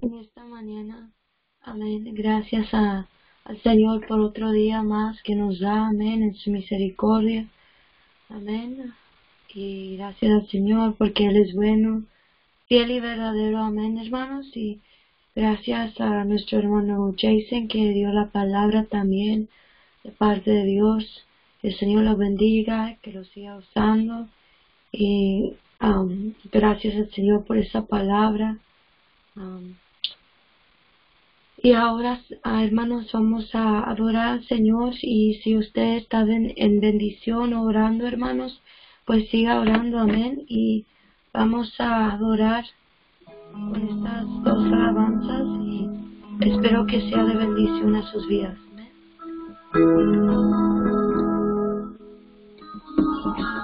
en esta mañana. Amén. Gracias a, al Señor por otro día más que nos da. Amén. En su misericordia. Amén. Y gracias al Señor porque Él es bueno, fiel y verdadero. Amén, hermanos. Y gracias a nuestro hermano Jason que dio la palabra también de parte de Dios. El Señor lo bendiga, que lo siga usando. Y um, gracias al Señor por esa palabra. Um, y ahora, ah, hermanos, vamos a adorar al Señor y si usted está en, bendición orando, hermanos, pues siga orando, amén. Y vamos a adorar con estas dos alabanzas y espero que sea de bendición a sus vidas. Señor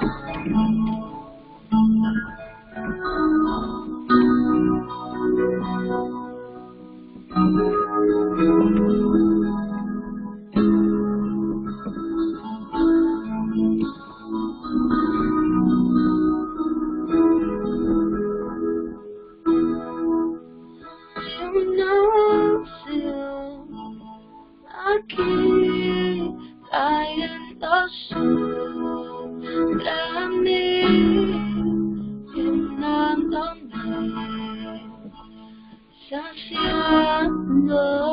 saciando.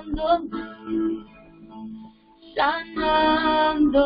sandándome, sanándome.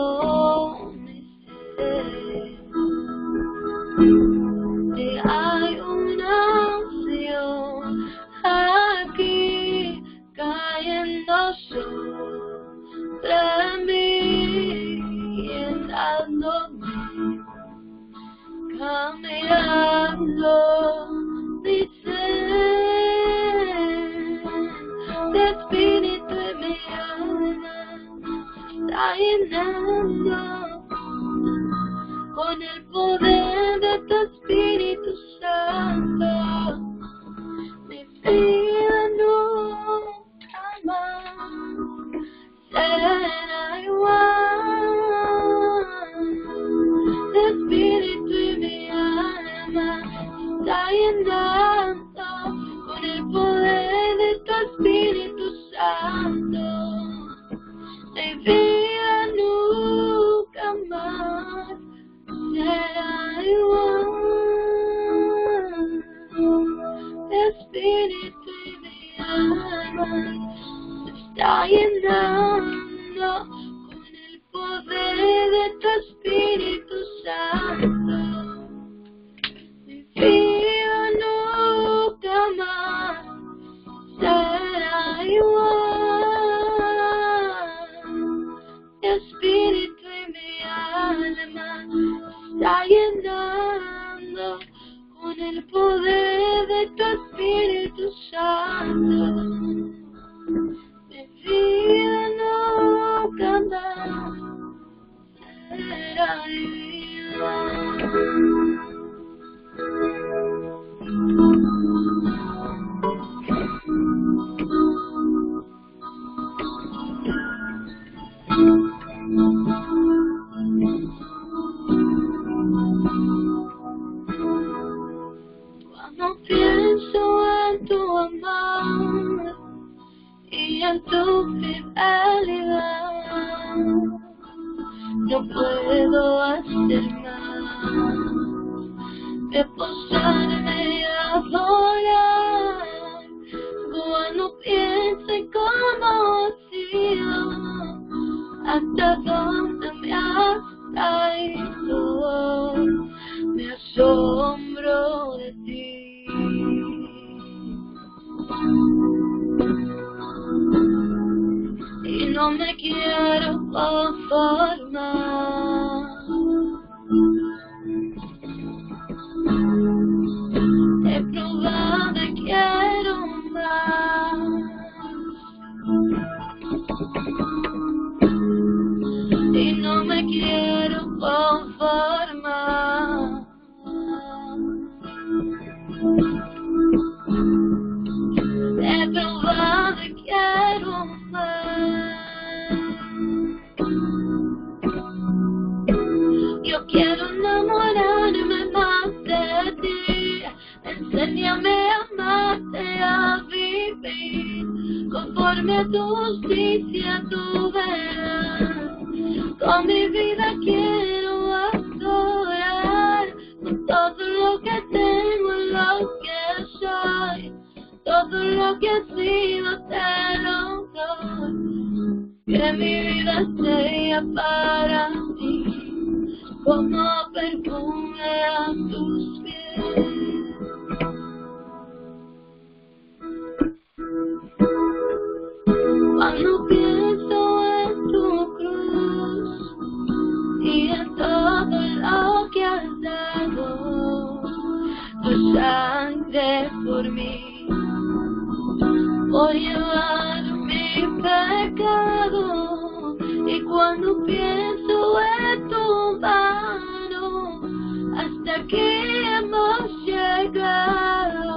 hemos llegado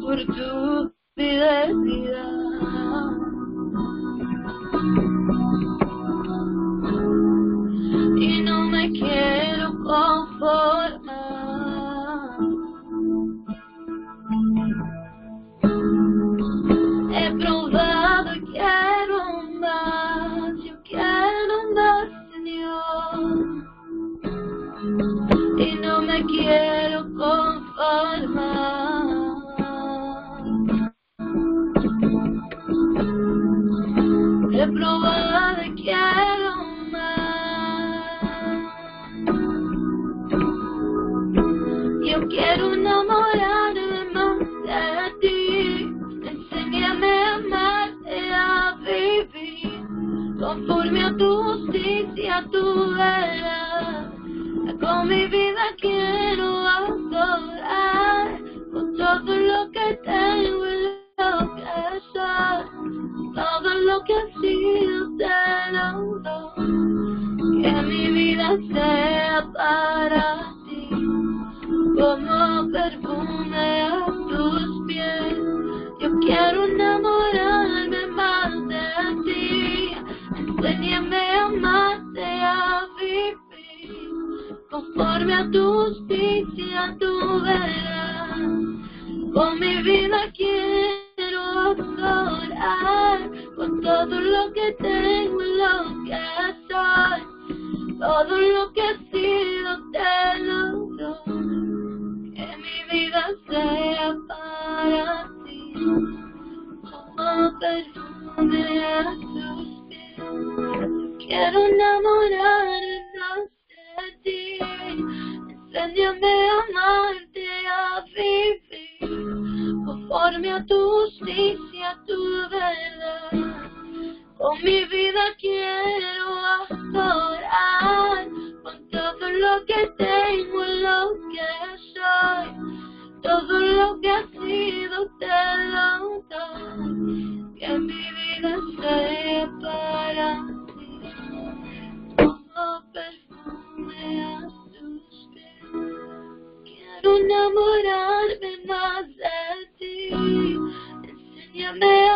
por tu vida. conforme a tu justicia, a tu verdad. Con mi vida quiero adorar, con todo lo que tengo y lo que soy, todo lo que he sido te lo doy. Que mi vida sea para ti, oh, como perfume a tus pies. Quiero enamorar pasión de amarte a vivir conforme a tu justicia, tu verdad. Con mi vida quiero adorar con todo lo que Namorar me mais é ti. Enseñame a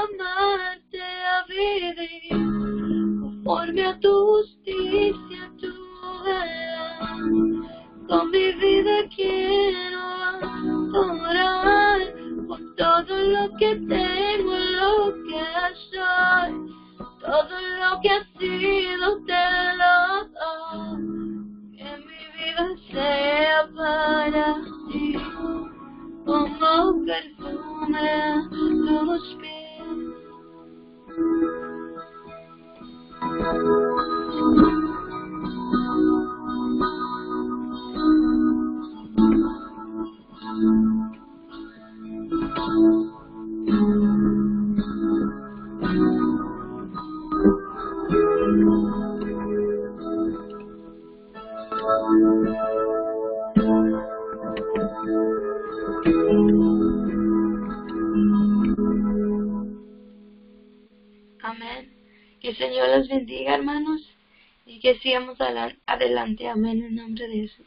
que sigamos adelante. Amén, en nombre de Jesús.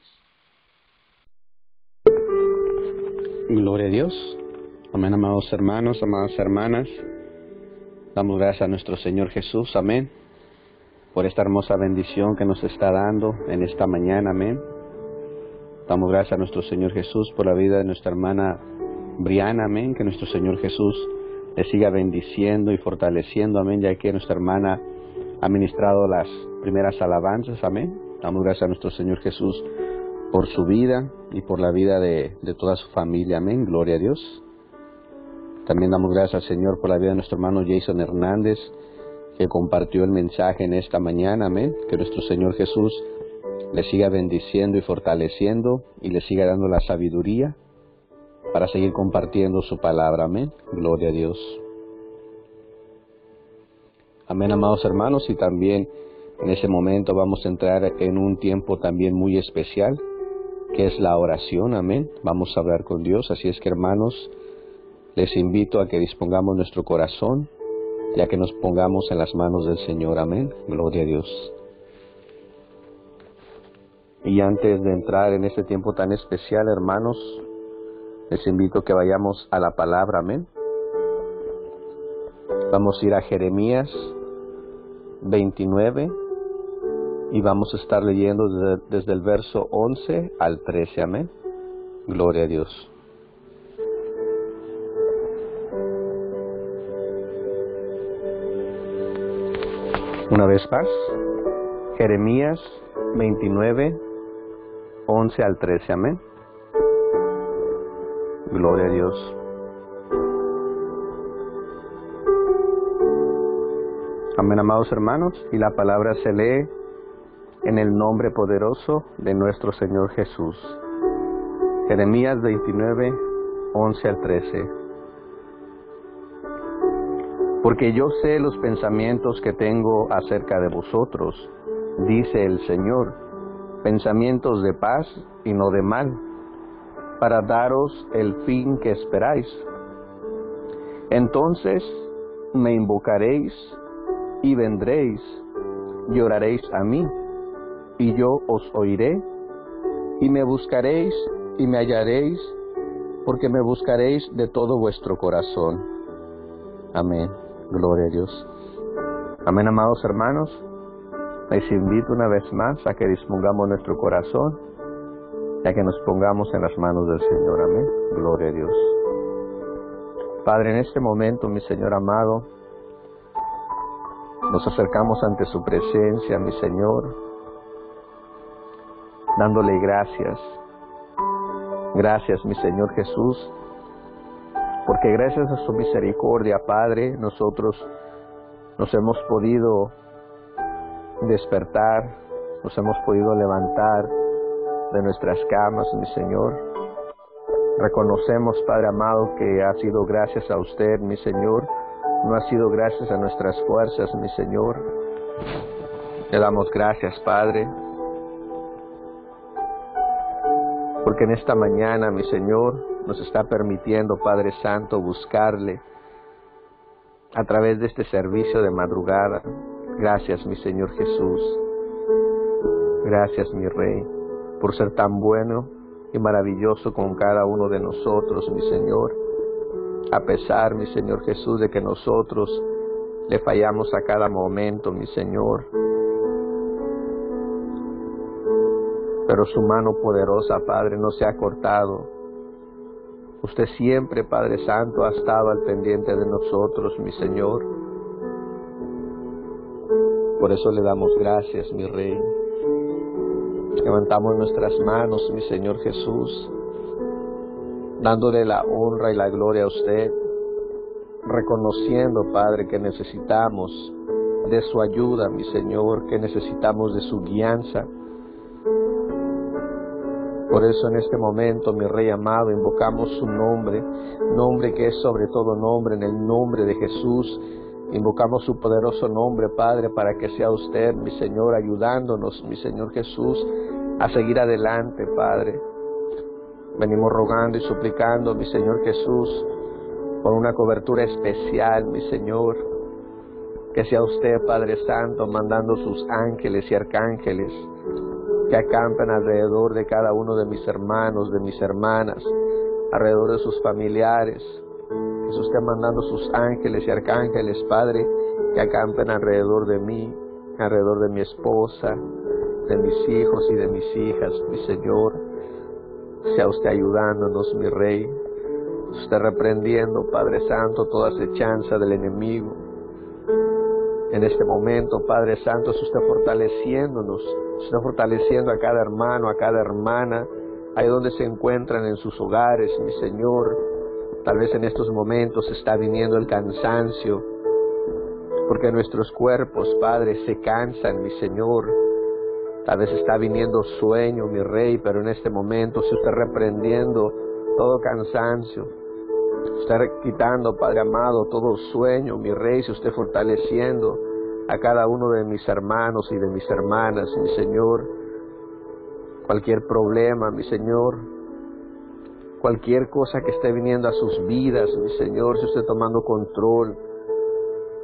Gloria a Dios. Amén, amados hermanos, amadas hermanas. Damos gracias a nuestro Señor Jesús. Amén. Por esta hermosa bendición que nos está dando en esta mañana. Amén. Damos gracias a nuestro Señor Jesús por la vida de nuestra hermana Briana. Amén. Que nuestro Señor Jesús le siga bendiciendo y fortaleciendo, amén, ya que nuestra hermana ha ministrado las primeras alabanzas, amén. Damos gracias a nuestro Señor Jesús por su vida y por la vida de, de toda su familia, amén, gloria a Dios. También damos gracias al Señor por la vida de nuestro hermano Jason Hernández, que compartió el mensaje en esta mañana, amén. Que nuestro Señor Jesús le siga bendiciendo y fortaleciendo y le siga dando la sabiduría para seguir compartiendo su palabra. Amén. Gloria a Dios. Amén, amados hermanos, y también en ese momento vamos a entrar en un tiempo también muy especial, que es la oración. Amén. Vamos a hablar con Dios. Así es que, hermanos, les invito a que dispongamos nuestro corazón, ya que nos pongamos en las manos del Señor. Amén. Gloria a Dios. Y antes de entrar en este tiempo tan especial, hermanos, les invito a que vayamos a la palabra, amén. Vamos a ir a Jeremías 29 y vamos a estar leyendo desde, desde, el verso 11 al 13, amén. Gloria a Dios. Una vez más, Jeremías 29, 11 al 13, amén. Gloria a Dios. Amén, amados hermanos, y la palabra se lee en el nombre poderoso de nuestro Señor Jesús. Jeremías 29, 11 al 13. Porque yo sé los pensamientos que tengo acerca de vosotros, dice el Señor, pensamientos de paz y no de mal para daros el fin que esperáis. Entonces me invocaréis y vendréis, lloraréis a mí, y yo os oiré, y me buscaréis y me hallaréis, porque me buscaréis de todo vuestro corazón. Amén. Gloria a Dios. Amén, amados hermanos. Les invito una vez más a que dispongamos nuestro corazón ya que nos pongamos en las manos del Señor. Amén. Gloria a Dios. Padre, en este momento, mi Señor amado, nos acercamos ante su presencia, mi Señor, dándole gracias. Gracias, mi Señor Jesús, porque gracias a su misericordia, Padre, nosotros nos hemos podido despertar, nos hemos podido levantar, de nuestras camas, mi Señor. Reconocemos, Padre amado, que ha sido gracias a usted, mi Señor. No ha sido gracias a nuestras fuerzas, mi Señor. Le damos gracias, Padre. Porque en esta mañana, mi Señor, nos está permitiendo, Padre Santo, buscarle a través de este servicio de madrugada. Gracias, mi Señor Jesús. Gracias, mi Rey por ser tan bueno y maravilloso con cada uno de nosotros, mi Señor. A pesar, mi Señor Jesús, de que nosotros le fallamos a cada momento, mi Señor. Pero su mano poderosa, Padre, no se ha cortado. Usted siempre, Padre Santo, ha estado al pendiente de nosotros, mi Señor. Por eso le damos gracias, mi Rey. Levantamos nuestras manos, mi Señor Jesús, dándole la honra y la gloria a usted, reconociendo, Padre, que necesitamos de su ayuda, mi Señor, que necesitamos de su guianza. Por eso en este momento, mi Rey amado, invocamos su nombre, nombre que es sobre todo nombre, en el nombre de Jesús, Invocamos su poderoso nombre, Padre, para que sea usted, mi Señor, ayudándonos, mi Señor Jesús, a seguir adelante, Padre. Venimos rogando y suplicando, mi Señor Jesús, por una cobertura especial, mi Señor, Que sea usted, Padre Santo, mandando sus ángeles y arcángeles que acampen alrededor de cada uno de mis hermanos, de mis hermanas, alrededor de sus familiares. Que usted mandando sus ángeles y arcángeles, Padre, que acampen alrededor de mí, alrededor de mi esposa, de mis hijos y de mis hijas, mi Señor. Sea usted ayudándonos, mi Rey. Usted reprendiendo, Padre Santo, toda acechanza del enemigo. En este momento, Padre Santo, es usted fortaleciéndonos, usted fortaleciendo a cada hermano, a cada hermana, ahí donde se encuentran en sus hogares, mi Señor. Tal vez en estos momentos está viniendo el cansancio, porque nuestros cuerpos, Padre, se cansan, mi Señor. Tal vez está viniendo sueño, mi Rey, pero en este momento, si usted reprendiendo todo cansancio, usted quitando, Padre amado, todo sueño, mi Rey, si usted fortaleciendo a cada uno de mis hermanos y de mis hermanas, mi Señor, cualquier problema, mi Señor, cualquier cosa que esté viniendo a sus vidas, mi Señor, si usted tomando control,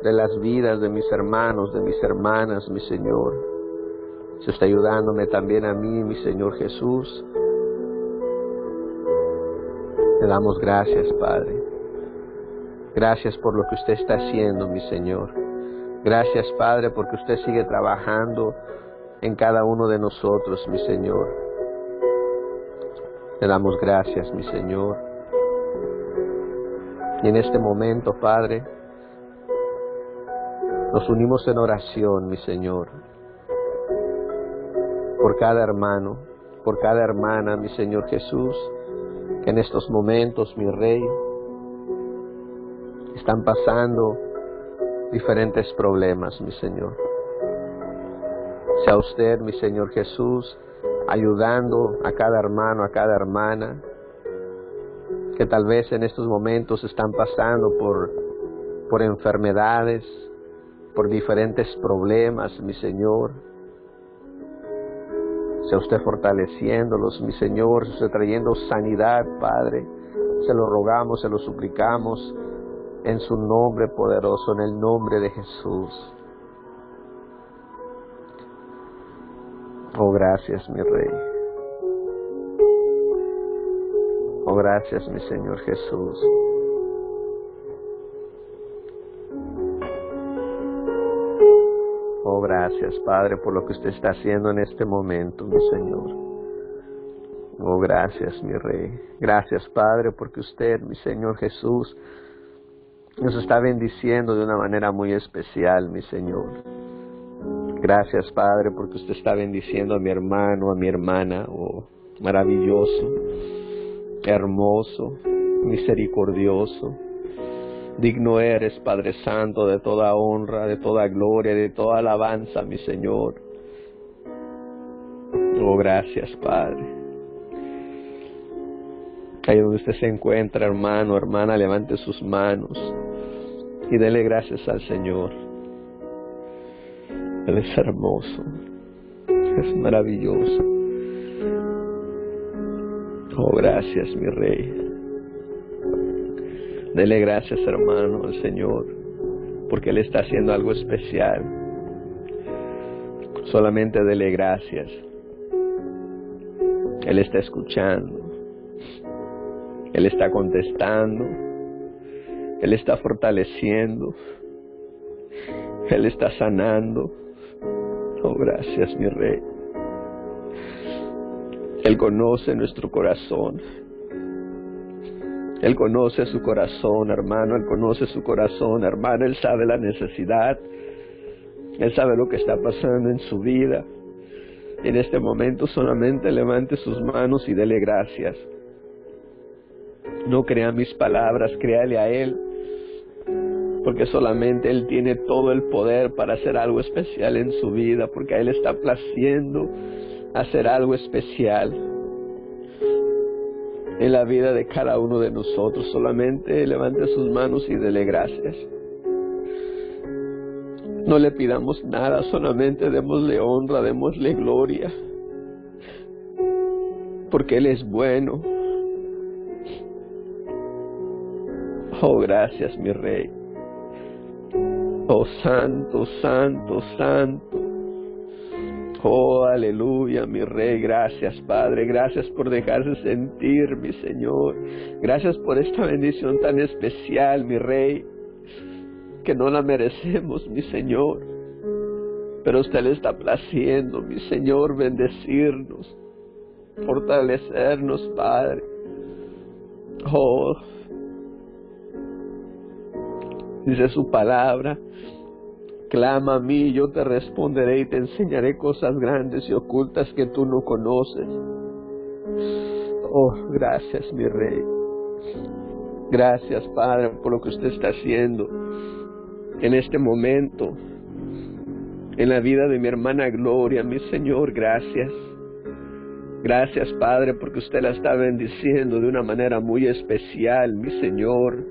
de las vidas de mis hermanos, de mis hermanas, mi Señor. Se está ayudándome también a mí, mi Señor Jesús. Te damos gracias, Padre. Gracias por lo que usted está haciendo, mi Señor. Gracias, Padre, porque usted sigue trabajando en cada uno de nosotros, mi Señor. Te damos gracias, mi Señor. Y en este momento, Padre, nos unimos en oración, mi Señor, por cada hermano, por cada hermana, mi Señor Jesús, que en estos momentos, mi Rey, están pasando diferentes problemas, mi Señor. Sea usted, mi Señor Jesús, ayudando a cada hermano, a cada hermana, que tal vez en estos momentos están pasando por, por enfermedades, por diferentes problemas, mi Señor. Sea usted fortaleciéndolos, mi Señor, sea usted trayendo sanidad, Padre. Se lo rogamos, se lo suplicamos en su nombre poderoso, en el nombre de Jesús. Oh, gracias, mi Rey. Oh, gracias, mi Señor Jesús. Gracias, Padre, por lo que usted está haciendo en este momento, mi Señor. Oh, gracias, mi Rey. Gracias, Padre, porque usted, mi Señor Jesús, nos está bendiciendo de una manera muy especial, mi Señor. Gracias, Padre, porque usted está bendiciendo a mi hermano, a mi hermana. Oh, maravilloso, hermoso, misericordioso. Digno eres, Padre Santo, de toda honra, de toda gloria, de toda alabanza, mi Señor. Oh, gracias, Padre. Ahí donde usted se encuentra, hermano, hermana, levante sus manos y dele gracias al Señor. Él es hermoso, es maravilloso. Oh, gracias, mi Rey. Dele gracias, hermano, al Señor, porque Él está haciendo algo especial. Solamente dele gracias. Él está escuchando. Él está contestando. Él está fortaleciendo. Él está sanando. Oh, gracias, mi Rey. Él conoce nuestro corazón. Él conoce su corazón, hermano, Él conoce su corazón, hermano, Él sabe la necesidad, Él sabe lo que está pasando en su vida. En este momento solamente levante sus manos y dele gracias. No crea mis palabras, créale a Él, porque solamente Él tiene todo el poder para hacer algo especial en su vida, porque a Él está placiendo hacer algo especial en la vida de cada uno de nosotros. Solamente levante sus manos y dele gracias. No le pidamos nada, solamente démosle honra, démosle gloria. Porque Él es bueno. Oh, gracias, mi Rey. Oh santo, santo, santo. Oh, aleluya, mi rey. Gracias, Padre. Gracias por dejarse sentir, mi Señor. Gracias por esta bendición tan especial, mi rey, que no la merecemos, mi Señor. Pero usted le está placiendo, mi Señor, bendecirnos, fortalecernos, Padre. Oh, dice su palabra Clama a mí, yo te responderé y te enseñaré cosas grandes y ocultas que tú no conoces. Oh, gracias, mi rey. Gracias, Padre, por lo que usted está haciendo en este momento, en la vida de mi hermana Gloria, mi Señor, gracias. Gracias, Padre, porque usted la está bendiciendo de una manera muy especial, mi Señor.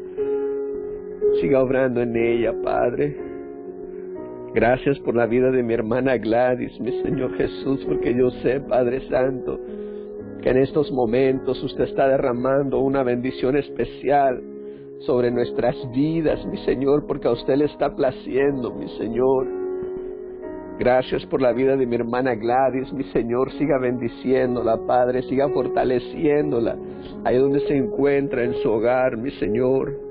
Siga obrando en ella, Padre. Gracias por la vida de mi hermana Gladys, mi Señor Jesús, porque yo sé, Padre Santo, que en estos momentos usted está derramando una bendición especial sobre nuestras vidas, mi Señor, porque a usted le está placiendo, mi Señor. Gracias por la vida de mi hermana Gladys, mi Señor, siga bendiciéndola, Padre, siga fortaleciéndola ahí donde se encuentra en su hogar, mi Señor.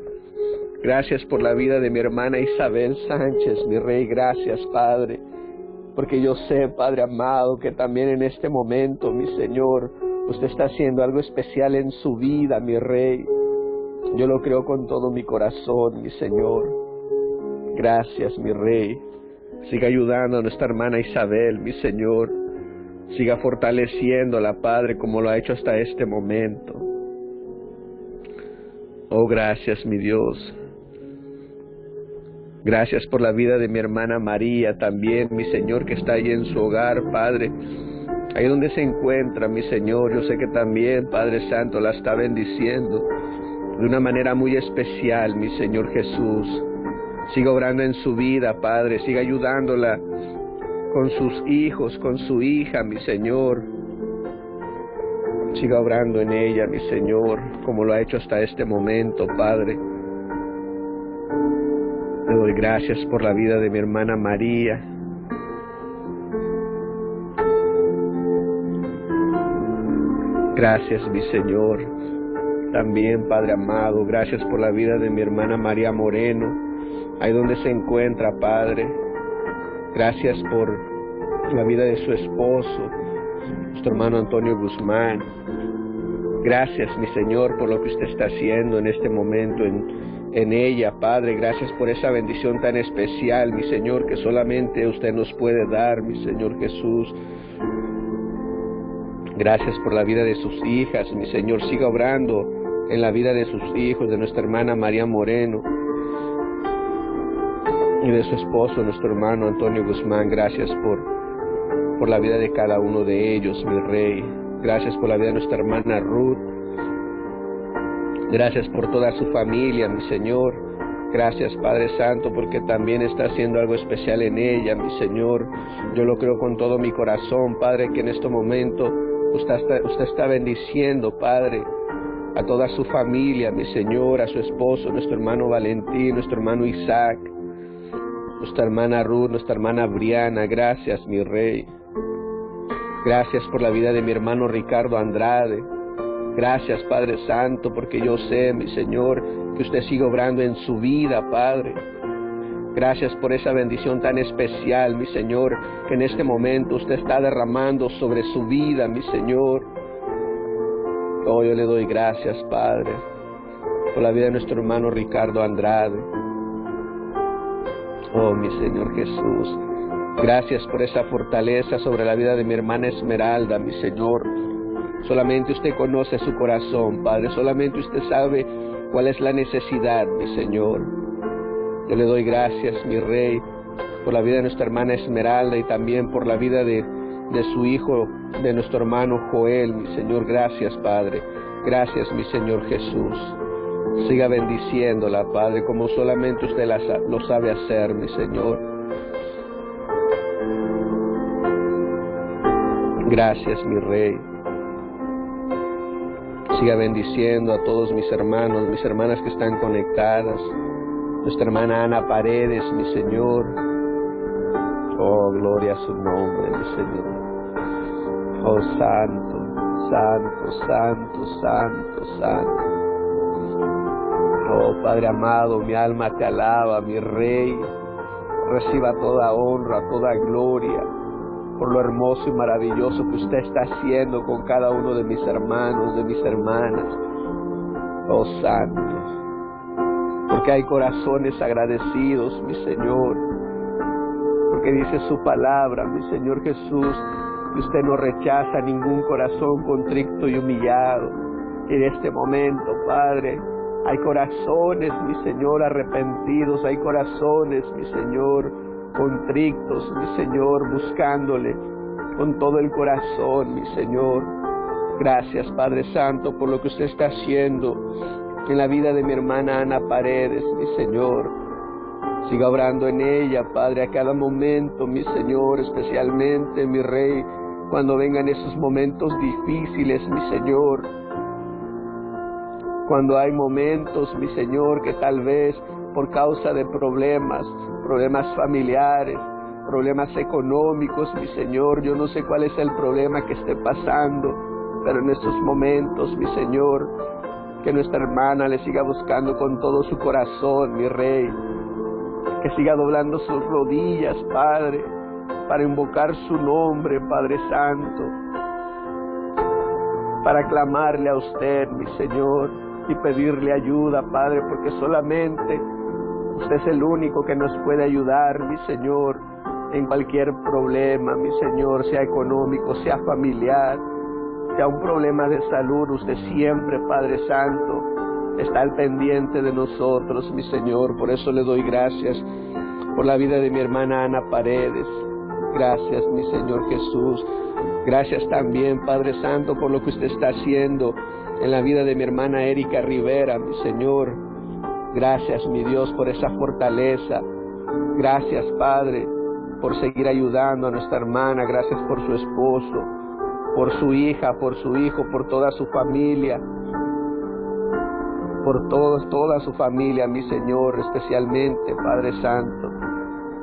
Gracias por la vida de mi hermana Isabel Sánchez, mi rey. Gracias, Padre. Porque yo sé, Padre amado, que también en este momento, mi Señor, usted está haciendo algo especial en su vida, mi rey. Yo lo creo con todo mi corazón, mi Señor. Gracias, mi rey. Siga ayudando a nuestra hermana Isabel, mi Señor. Siga fortaleciéndola, Padre, como lo ha hecho hasta este momento. Oh, gracias, mi Dios. Gracias por la vida de mi hermana María también, mi Señor, que está ahí en su hogar, Padre. Ahí donde se encuentra, mi Señor, yo sé que también, Padre Santo, la está bendiciendo de una manera muy especial, mi Señor Jesús. Siga obrando en su vida, Padre, siga ayudándola con sus hijos, con su hija, mi Señor. Siga obrando en ella, mi Señor, como lo ha hecho hasta este momento, Padre. Doy gracias por la vida de mi hermana María. Gracias, mi Señor. También, Padre amado, gracias por la vida de mi hermana María Moreno, ahí donde se encuentra, Padre. Gracias por la vida de su esposo, nuestro hermano Antonio Guzmán. Gracias, mi Señor, por lo que usted está haciendo en este momento en, en ella, Padre. Gracias por esa bendición tan especial, mi Señor, que solamente usted nos puede dar, mi Señor Jesús. Gracias por la vida de sus hijas, mi Señor. Siga obrando en la vida de sus hijos, de nuestra hermana María Moreno y de su esposo, nuestro hermano Antonio Guzmán. Gracias por, por la vida de cada uno de ellos, mi Rey. Gracias por la vida de nuestra hermana Ruth Gracias por toda su familia, mi Señor. Gracias, Padre Santo, porque también está haciendo algo especial en ella, mi Señor. Yo lo creo con todo mi corazón, Padre, que en este momento usted está, bendiciendo, Padre, a toda su familia, mi Señor, a su esposo, nuestro hermano Valentín, nuestro hermano Isaac, nuestra hermana Ruth, nuestra hermana Briana. Gracias, mi Rey. Gracias por la vida de mi hermano Ricardo Andrade. Gracias, Padre Santo, porque yo sé, mi Señor, que usted sigue obrando en su vida, Padre. Gracias por esa bendición tan especial, mi Señor, que en este momento usted está derramando sobre su vida, mi Señor. Oh, yo le doy gracias, Padre, por la vida de nuestro hermano Ricardo Andrade. Oh, mi Señor Jesús. Gracias por esa fortaleza sobre la vida de mi hermana Esmeralda, mi Señor. Solamente usted conoce su corazón, Padre. Solamente usted sabe cuál es la necesidad, mi Señor. Yo le doy gracias, mi Rey, por la vida de nuestra hermana Esmeralda y también por la vida de, su hijo, de nuestro hermano Joel, mi Señor. Gracias, Padre. Gracias, mi Señor Jesús. Siga bendiciéndola, Padre, como solamente usted lo sabe hacer, mi Señor. Gracias, mi Rey. Siga bendiciendo a todos mis hermanos, mis hermanas que están conectadas. nuestra hermana Ana Paredes, mi Señor. Oh, gloria a su nombre, mi Señor. Oh, santo, santo, santo, santo, santo. Oh, Padre amado, mi alma te alaba, mi Rey. Reciba toda honra, toda gloria por lo hermoso y maravilloso que usted está haciendo con cada uno de mis hermanos, de mis hermanas. Oh, santos porque hay corazones agradecidos, mi Señor, porque dice su palabra, mi Señor Jesús, que usted no rechaza ningún corazón contrito y humillado. En este momento, Padre, hay corazones, mi Señor, arrepentidos, hay corazones, mi Señor, contrictos, mi Señor, buscándole con todo el corazón, mi Señor. Gracias, Padre Santo, por lo que usted está haciendo en la vida de mi hermana Ana Paredes, mi Señor. Siga obrando en ella, Padre, a cada momento, mi Señor, especialmente, mi Rey, cuando vengan esos momentos difíciles, mi Señor. Cuando hay momentos, mi Señor, que tal vez por causa de problemas, problemas familiares, problemas económicos, mi Señor, yo no sé cuál es el problema que esté pasando, pero en estos momentos, mi Señor, que nuestra hermana le siga buscando con todo su corazón, mi rey. Que siga doblando sus rodillas, Padre, para invocar su nombre, Padre Santo. Para clamarle a usted, mi Señor, y pedirle ayuda, Padre, porque solamente usted es el único que nos puede ayudar, mi Señor, en cualquier problema, mi Señor, sea económico, sea familiar sea un problema de salud, usted siempre, Padre Santo, está al pendiente de nosotros, mi Señor. Por eso le doy gracias por la vida de mi hermana Ana Paredes. Gracias, mi Señor Jesús. Gracias también, Padre Santo, por lo que usted está haciendo en la vida de mi hermana Erika Rivera, mi Señor. Gracias, mi Dios, por esa fortaleza. Gracias, Padre, por seguir ayudando a nuestra hermana. Gracias por su esposo por su hija, por su hijo, por toda su familia, por toda su familia, mi Señor, especialmente, Padre Santo,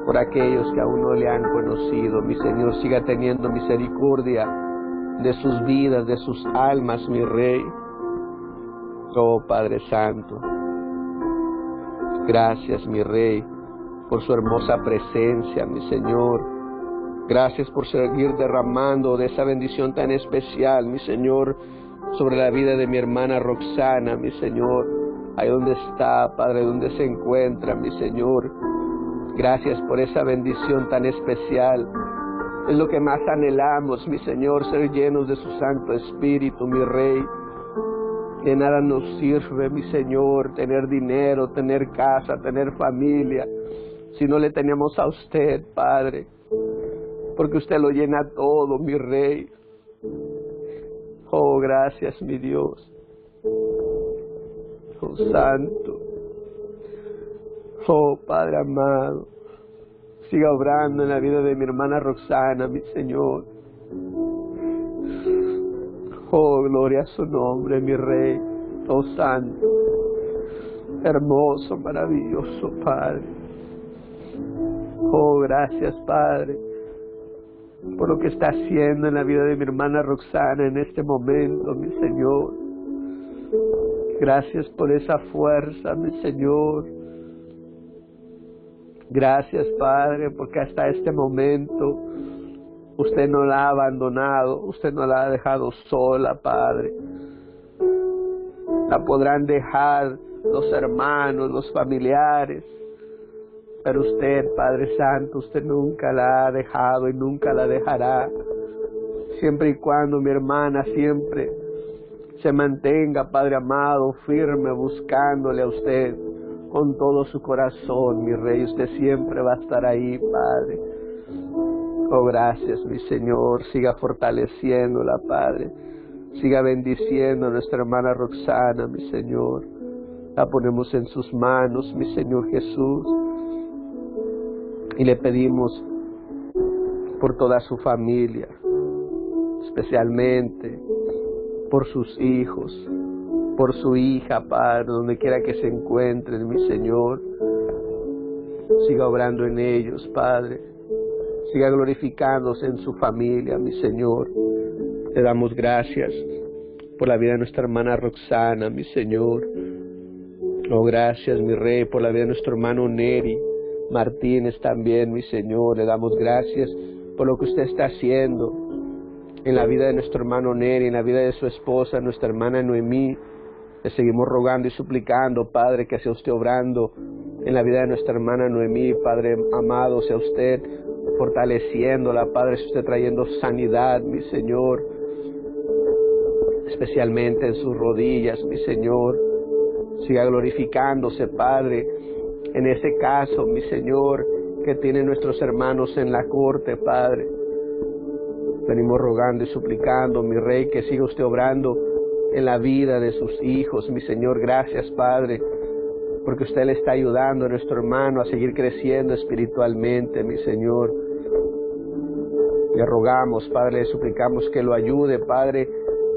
por aquellos que aún no le han conocido. Mi Señor, siga teniendo misericordia de sus vidas, de sus almas, mi Rey. Oh Padre Santo, gracias, mi Rey, por su hermosa presencia, mi Señor Gracias por seguir derramando de esa bendición tan especial, mi Señor, sobre la vida de mi hermana Roxana, mi Señor. Ahí donde está, Padre, donde se encuentra, mi Señor. Gracias por esa bendición tan especial. Es lo que más anhelamos, mi Señor, ser llenos de su Santo Espíritu, mi Rey. De nada nos sirve, mi Señor, tener dinero, tener casa, tener familia, si no le tenemos a usted, Padre porque usted lo llena todo, mi rey. Oh, gracias, mi Dios. Oh, santo. Oh, Padre amado. Siga obrando en la vida de mi hermana Roxana, mi Señor. Oh, gloria a su nombre, mi Rey. Oh, Santo. Hermoso, maravilloso, Padre. Oh, gracias, Padre por lo que está haciendo en la vida de mi hermana Roxana en este momento, mi Señor. Gracias por esa fuerza, mi Señor. Gracias, Padre, porque hasta este momento usted no la ha abandonado, usted no la ha dejado sola, Padre. La podrán dejar los hermanos, los familiares, pero usted, Padre Santo, usted nunca la ha dejado y nunca la dejará. Siempre y cuando mi hermana siempre se mantenga, Padre amado, firme, buscándole a usted con todo su corazón, mi Rey. Usted siempre va a estar ahí, Padre. Oh, gracias, mi Señor. Siga fortaleciéndola, Padre. Siga bendiciendo a nuestra hermana Roxana, mi Señor. La ponemos en sus manos, mi Señor Jesús y le pedimos por toda su familia, especialmente por sus hijos, por su hija, Padre, donde quiera que se encuentren, mi Señor. siga obrando en ellos, Padre. Siga glorificándose en su familia, mi Señor. Te damos gracias por la vida de nuestra hermana Roxana, mi Señor. Oh, gracias, mi Rey, por la vida de nuestro hermano Neri Martínez también, mi Señor. Le damos gracias por lo que usted está haciendo en la vida de nuestro hermano Neri, en la vida de su esposa, nuestra hermana Noemí. Le seguimos rogando y suplicando, Padre, que sea usted obrando en la vida de nuestra hermana Noemí, Padre amado, sea usted fortaleciéndola, Padre, sea usted trayendo sanidad, mi Señor, especialmente en sus rodillas, mi Señor. Siga glorificándose, Padre, en ese caso, mi Señor, que tienen nuestros hermanos en la corte, Padre. Venimos rogando y suplicando, mi Rey, que siga usted obrando en la vida de sus hijos, mi Señor. Gracias, Padre, porque usted le está ayudando a nuestro hermano a seguir creciendo espiritualmente, mi Señor. Le rogamos, Padre, le suplicamos que lo ayude, Padre,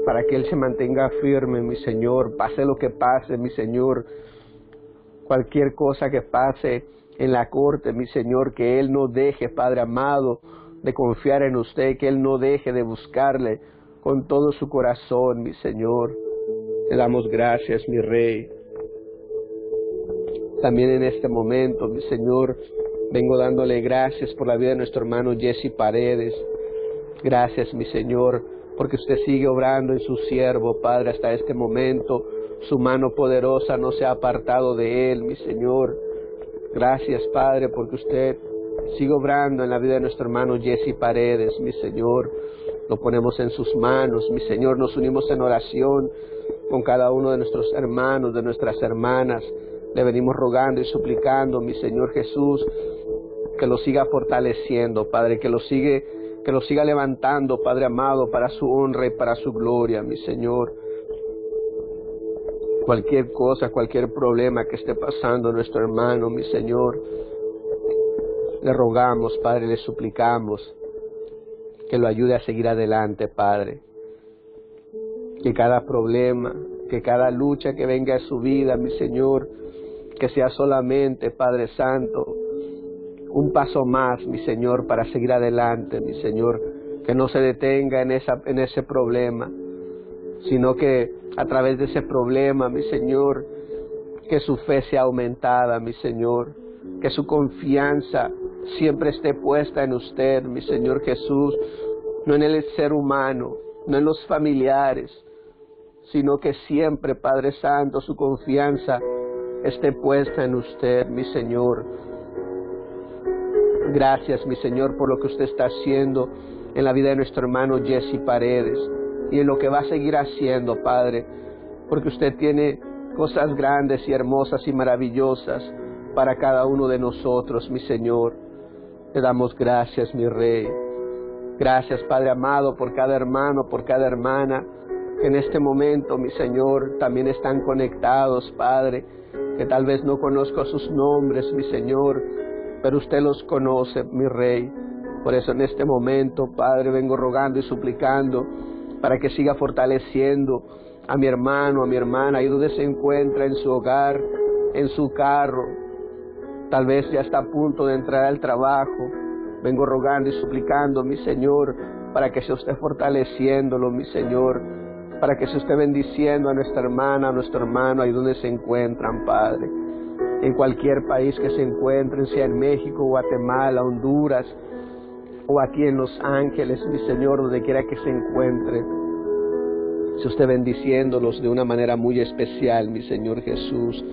para que Él se mantenga firme, mi Señor. Pase lo que pase, mi Señor. Cualquier cosa que pase en la corte, mi Señor, que Él no deje, Padre amado, de confiar en usted, que Él no deje de buscarle con todo su corazón, mi Señor. Le damos gracias, mi Rey. También en este momento, mi Señor, vengo dándole gracias por la vida de nuestro hermano Jesse Paredes. Gracias, mi Señor, porque usted sigue obrando en su siervo, Padre, hasta este momento. Su mano poderosa no se ha apartado de él, mi Señor. Gracias, Padre, porque usted sigue obrando en la vida de nuestro hermano Jesse Paredes, mi Señor lo ponemos en sus manos. Mi Señor, nos unimos en oración con cada uno de nuestros hermanos, de nuestras hermanas. Le venimos rogando y suplicando, mi Señor Jesús, que lo siga fortaleciendo, Padre, que lo sigue, que lo siga levantando, Padre amado, para su honra y para su gloria, mi Señor. Cualquier cosa, cualquier problema que esté pasando nuestro hermano, mi Señor, le rogamos, Padre, le suplicamos que lo ayude a seguir adelante, Padre. Que cada problema, que cada lucha que venga a su vida, mi Señor, que sea solamente, Padre Santo, un paso más, mi Señor, para seguir adelante, mi Señor, que no se detenga en, esa, en ese problema, sino que a través de ese problema, mi Señor, que su fe sea aumentada, mi Señor, que su confianza siempre esté puesta en usted, mi Señor Jesús, no en el ser humano, no en los familiares, sino que siempre, Padre Santo, su confianza esté puesta en usted, mi Señor. Gracias, mi Señor, por lo que usted está haciendo en la vida de nuestro hermano Jesse Paredes y en lo que va a seguir haciendo, Padre, porque usted tiene cosas grandes y hermosas y maravillosas para cada uno de nosotros, mi Señor. Te damos gracias, mi Rey. Gracias, Padre amado, por cada hermano, por cada hermana que en este momento, mi Señor, también están conectados, Padre, que tal vez no conozco sus nombres, mi Señor, pero usted los conoce, mi Rey. Por eso en este momento, Padre, vengo rogando y suplicando para que siga fortaleciendo a mi hermano, a mi hermana, ahí donde se encuentra, en su hogar, en su carro, Tal vez ya está a punto de entrar al trabajo. Vengo rogando y suplicando, mi Señor, para que sea usted fortaleciéndolo, mi Señor, para que sea usted bendiciendo a nuestra hermana, a nuestro hermano, ahí donde se encuentran, Padre. En cualquier país que se encuentren, sea en México, Guatemala, Honduras, o aquí en Los Ángeles, mi Señor, donde quiera que se encuentre. Sea usted bendiciéndolos de una manera muy especial, mi Señor Jesús.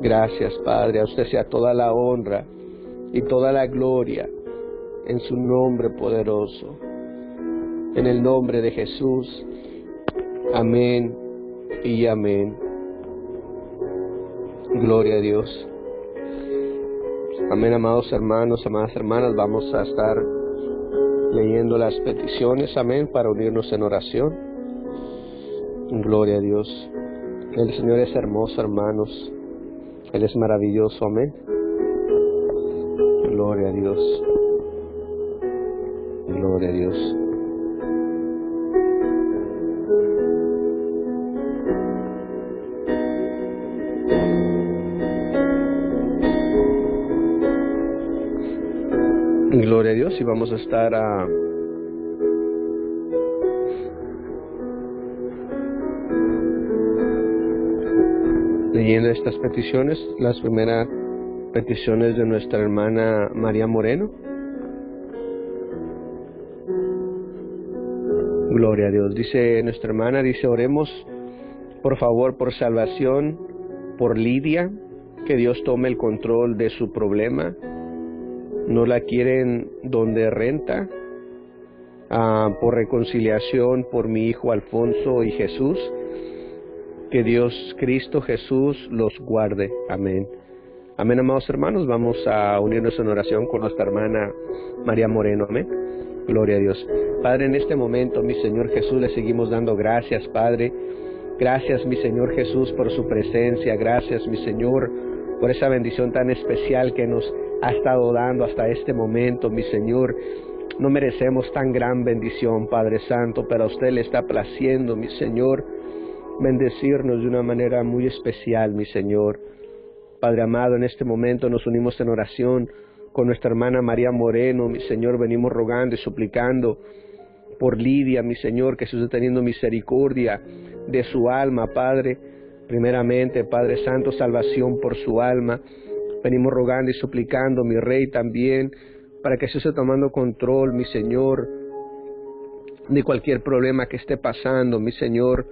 Gracias, Padre. A usted sea toda la honra y toda la gloria en su nombre poderoso. En el nombre de Jesús. Amén y amén. Gloria a Dios. Amén, amados hermanos, amadas hermanas. Vamos a estar leyendo las peticiones, amén, para unirnos en oración. Gloria a Dios. El Señor es hermoso, hermanos. Él es maravilloso, amén. Gloria a Dios. Gloria a Dios. Dios y vamos a estar a leyendo estas peticiones, las primeras peticiones de nuestra hermana María Moreno. Gloria a Dios. Dice nuestra hermana, dice, oremos por favor por salvación, por Lidia, que Dios tome el control de su problema. No la quieren donde renta. Ah, por reconciliación por mi hijo Alfonso y Jesús. Que Dios, Cristo Jesús, los guarde. Amén. Amén, amados hermanos. Vamos a unirnos en oración con nuestra hermana María Moreno. Amén. Gloria a Dios. Padre, en este momento, mi Señor Jesús, le seguimos dando gracias, Padre. Gracias, mi Señor Jesús, por su presencia. Gracias, mi Señor, por esa bendición tan especial que nos ha estado dando hasta este momento, mi Señor. No merecemos tan gran bendición, Padre Santo, pero a usted le está placiendo, mi Señor, bendecirnos de una manera muy especial, mi Señor. Padre amado, en este momento nos unimos en oración con nuestra hermana María Moreno, mi Señor, venimos rogando y suplicando por Lidia, mi Señor, que esté teniendo misericordia de su alma, Padre. Primeramente, Padre Santo, salvación por su alma. Venimos rogando y suplicando, mi Rey, también, para que se esté tomando control, mi Señor, de cualquier problema que esté pasando, mi Señor.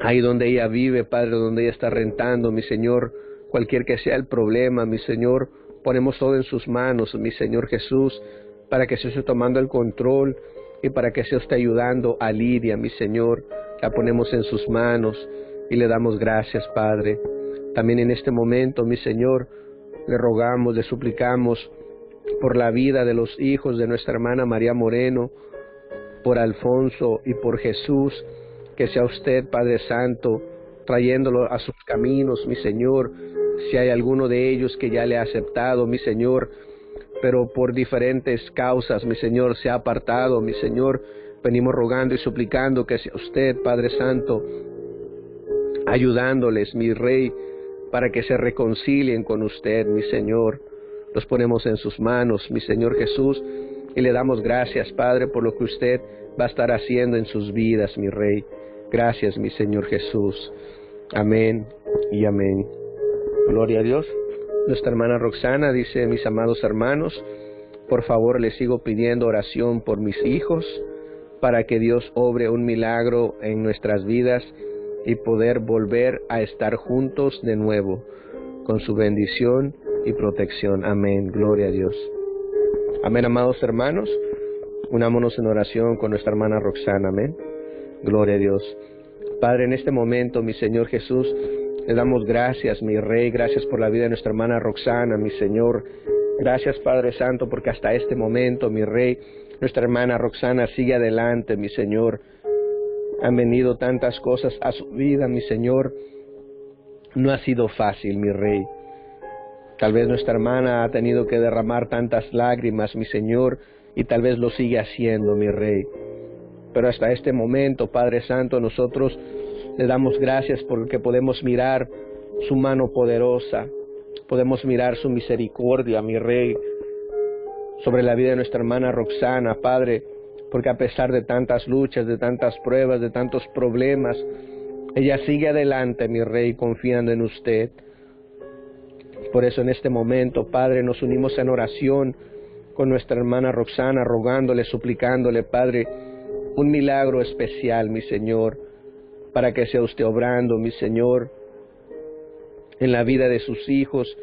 Ahí donde ella vive, Padre, donde ella está rentando, mi Señor, cualquier que sea el problema, mi Señor, ponemos todo en sus manos, mi Señor Jesús, para que se esté tomando el control y para que se esté ayudando a Lidia, mi Señor. La ponemos en sus manos y le damos gracias, Padre. También en este momento, mi Señor, le rogamos, le suplicamos por la vida de los hijos de nuestra hermana María Moreno, por Alfonso y por Jesús, que sea usted, Padre Santo, trayéndolo a sus caminos, mi Señor. Si hay alguno de ellos que ya le ha aceptado, mi Señor, pero por diferentes causas, mi Señor, se ha apartado, mi Señor, venimos rogando y suplicando que sea usted, Padre Santo, ayudándoles, mi Rey, para que se reconcilien con usted, mi Señor. Los ponemos en sus manos, mi Señor Jesús, y le damos gracias, Padre, por lo que usted va a estar haciendo en sus vidas, mi Rey. Gracias, mi Señor Jesús. Amén y amén. Gloria a Dios. Nuestra hermana Roxana dice, mis amados hermanos, por favor les sigo pidiendo oración por mis hijos, para que Dios obre un milagro en nuestras vidas y poder volver a estar juntos de nuevo, con su bendición y protección. Amén. Gloria a Dios. Amén, amados hermanos. Unámonos en oración con nuestra hermana Roxana. Amén. Gloria a Dios. Padre, en este momento, mi Señor Jesús, le damos gracias, mi Rey, gracias por la vida de nuestra hermana Roxana, mi Señor. Gracias, Padre Santo, porque hasta este momento, mi Rey, nuestra hermana Roxana sigue adelante, mi Señor. Han venido tantas cosas a su vida, mi Señor. No ha sido fácil, mi Rey. Tal vez nuestra hermana ha tenido que derramar tantas lágrimas, mi Señor, y tal vez lo sigue haciendo, mi Rey. Pero hasta este momento, Padre Santo, nosotros le damos gracias porque podemos mirar su mano poderosa, podemos mirar su misericordia, mi Rey, sobre la vida de nuestra hermana Roxana, Padre, porque a pesar de tantas luchas, de tantas pruebas, de tantos problemas, ella sigue adelante, mi Rey, confiando en usted. Por eso en este momento, Padre, nos unimos en oración con nuestra hermana Roxana, rogándole, suplicándole, Padre, un milagro especial, mi Señor, para que sea usted obrando, mi Señor, en la vida de sus hijos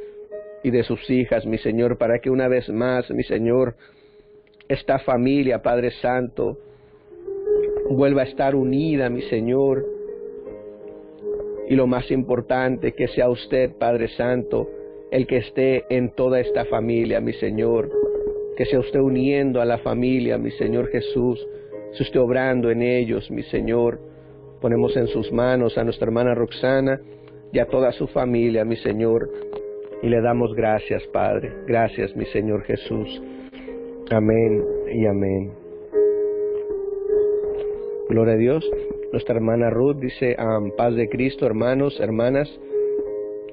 y de sus hijas, mi Señor, para que una vez más, mi Señor, esta familia, Padre Santo, vuelva a estar unida, mi Señor. Y lo más importante, que sea usted, Padre Santo, el que esté en toda esta familia, mi Señor. Que sea usted uniendo a la familia, mi Señor Jesús. Se usted obrando en ellos, mi Señor Ponemos en sus manos a nuestra hermana Roxana y a toda su familia, mi Señor, y le damos gracias, Padre. Gracias, mi Señor Jesús. Amén y amén. Gloria a Dios. Nuestra hermana Ruth dice, paz de Cristo, hermanos, hermanas,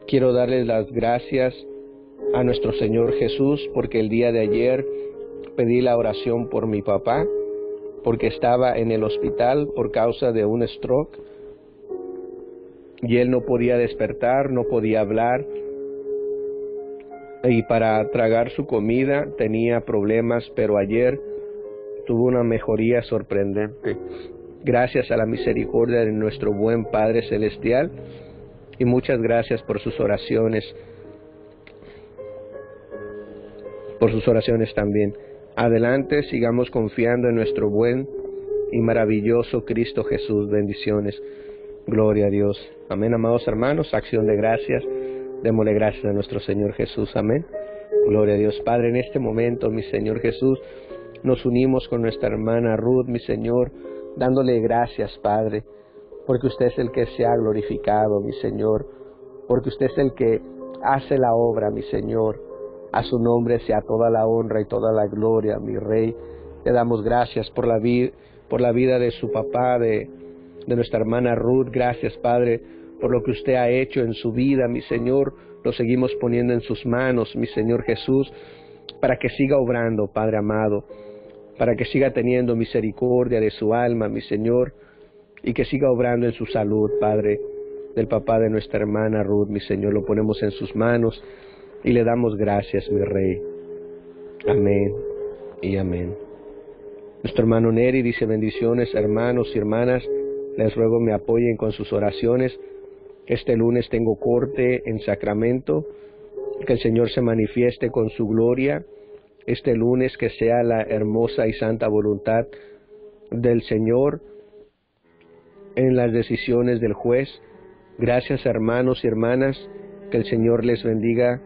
quiero darles las gracias a nuestro Señor Jesús porque el día de ayer pedí la oración por mi papá, porque estaba en el hospital por causa de un stroke y él no podía despertar, no podía hablar y para tragar su comida tenía problemas, pero ayer tuvo una mejoría sorprendente. Gracias a la misericordia de nuestro buen Padre Celestial y muchas gracias por sus oraciones, por sus oraciones también. Adelante, sigamos confiando en nuestro buen y maravilloso Cristo Jesús. Bendiciones. Gloria a Dios. Amén, amados hermanos. Acción de gracias. Démosle gracias a nuestro Señor Jesús. Amén. Gloria a Dios. Padre, en este momento, mi Señor Jesús, nos unimos con nuestra hermana Ruth, mi Señor, dándole gracias, Padre, porque usted es el que se ha glorificado, mi Señor, porque usted es el que hace la obra, mi Señor. A su nombre sea toda la honra y toda la gloria, mi Rey. Le damos gracias por la, vida, por la vida de su papá, de nuestra hermana Ruth. Gracias, Padre, por lo que usted ha hecho en su vida, mi Señor. Lo seguimos poniendo en sus manos, mi Señor Jesús, para que siga obrando, Padre amado, para que siga teniendo misericordia de su alma, mi Señor, y que siga obrando en su salud, Padre, del papá de nuestra hermana Ruth, mi Señor. Lo ponemos en sus manos y le damos gracias, mi Rey. Amén y amén. Nuestro hermano Neri dice bendiciones, hermanos y hermanas. Les ruego me apoyen con sus oraciones. Este lunes tengo corte en Sacramento. Que el Señor se manifieste con su gloria. Este lunes que sea la hermosa y santa voluntad del Señor en las decisiones del juez. Gracias hermanos y hermanas. Que el Señor les bendiga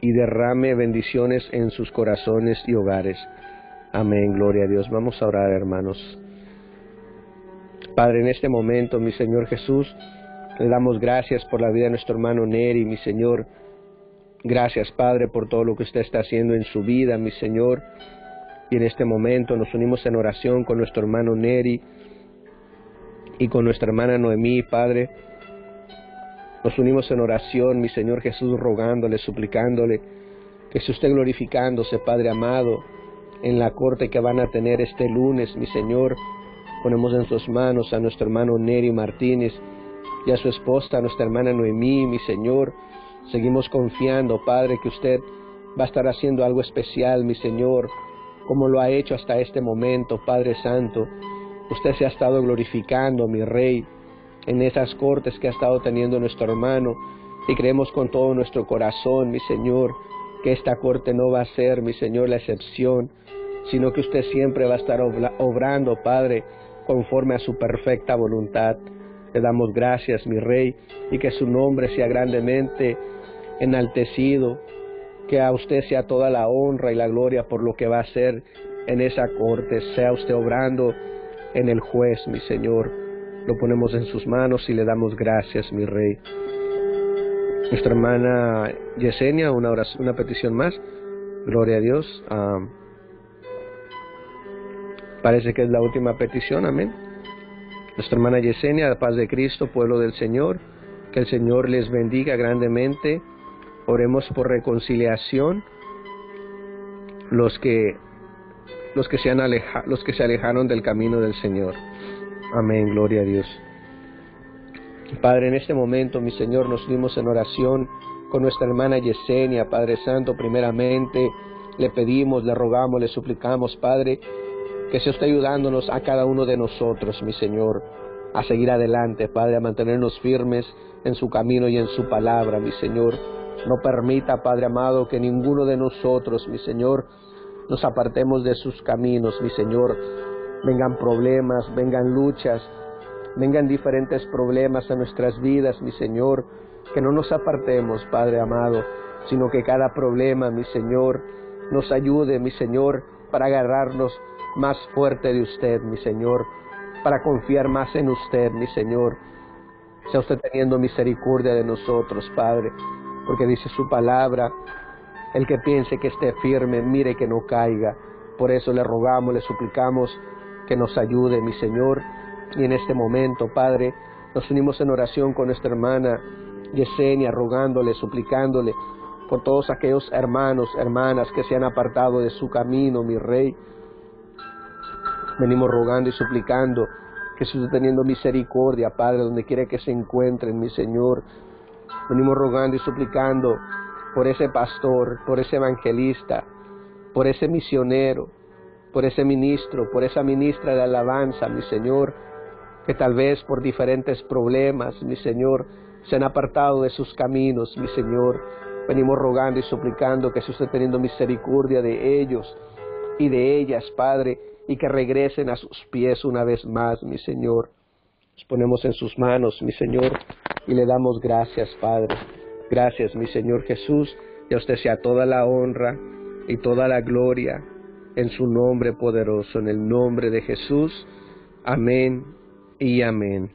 y derrame bendiciones en sus corazones y hogares. Amén, gloria a Dios. Vamos a orar, hermanos. Padre, en este momento, mi Señor Jesús, le damos gracias por la vida de nuestro hermano Neri, mi Señor. Gracias, Padre, por todo lo que usted está haciendo en su vida, mi Señor. Y en este momento nos unimos en oración con nuestro hermano Neri y con nuestra hermana Noemí, Padre. Nos unimos en oración, mi Señor Jesús, rogándole, suplicándole que se usted glorificándose, Padre amado, en la corte que van a tener este lunes, mi Señor. Ponemos en sus manos a nuestro hermano Neri Martínez y a su esposa, a nuestra hermana Noemí, mi Señor. Seguimos confiando, Padre, que usted va a estar haciendo algo especial, mi Señor, como lo ha hecho hasta este momento, Padre Santo. Usted se ha estado glorificando, mi Rey, en esas cortes que ha estado teniendo nuestro hermano y creemos con todo nuestro corazón, mi Señor, que esta corte no va a ser, mi Señor, la excepción, sino que usted siempre va a estar obrando, Padre, conforme a su perfecta voluntad. Le damos gracias, mi Rey, y que su nombre sea grandemente enaltecido, que a usted sea toda la honra y la gloria por lo que va a hacer en esa corte, sea usted obrando en el juez, mi Señor. Lo ponemos en sus manos y le damos gracias, mi Rey. Nuestra hermana Yesenia, una, oración, una petición más. Gloria a Dios. parece que es la última petición, amén. Nuestra hermana Yesenia, la paz de Cristo, pueblo del Señor, que el Señor les bendiga grandemente. Oremos por reconciliación. Los que los que se han aleja, los que se alejaron del camino del Señor. Amén, gloria a Dios. Padre, en este momento, mi Señor, nos unimos en oración con nuestra hermana Yesenia, Padre Santo, primeramente le pedimos, le rogamos, le suplicamos, Padre, que se esté ayudándonos a cada uno de nosotros, mi Señor, a seguir adelante, Padre, a mantenernos firmes en su camino y en su palabra, mi Señor. No permita, Padre amado, que ninguno de nosotros, mi Señor, nos apartemos de sus caminos, mi Señor. Vengan problemas, vengan luchas, vengan diferentes problemas a nuestras vidas, mi Señor. Que no nos apartemos, Padre amado, sino que cada problema, mi Señor, nos ayude, mi Señor, para agarrarnos más fuerte de usted, mi Señor, para confiar más en usted, mi Señor. Sea usted teniendo misericordia de nosotros, Padre, porque dice su palabra, el que piense que esté firme, mire que no caiga. Por eso le rogamos, le suplicamos que nos ayude, mi Señor. Y en este momento, Padre, nos unimos en oración con nuestra hermana Yesenia, rogándole, suplicándole por todos aquellos hermanos, hermanas que se han apartado de su camino, mi Rey. Venimos rogando y suplicando que esté teniendo misericordia, Padre, donde quiera que se encuentren, mi Señor. Venimos rogando y suplicando por ese pastor, por ese evangelista, por ese misionero, por ese ministro, por esa ministra de alabanza, mi Señor, que tal vez por diferentes problemas, mi Señor, se han apartado de sus caminos, mi Señor. Venimos rogando y suplicando que se esté teniendo misericordia de ellos y de ellas, Padre, y que regresen a sus pies una vez más, mi Señor. Nos ponemos en sus manos, mi Señor, y le damos gracias, Padre. Gracias, mi Señor Jesús, y a usted sea toda la honra y toda la gloria en su nombre poderoso, en el nombre de Jesús. Amén y amén.